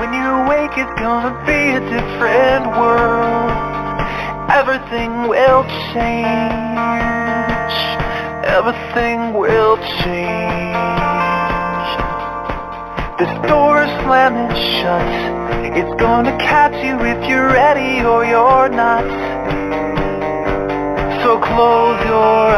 When you wake, it's gonna be a different world. Everything will change. Everything will change. This door is slamming shut. It's gonna catch you if you're ready or you're not. So close your.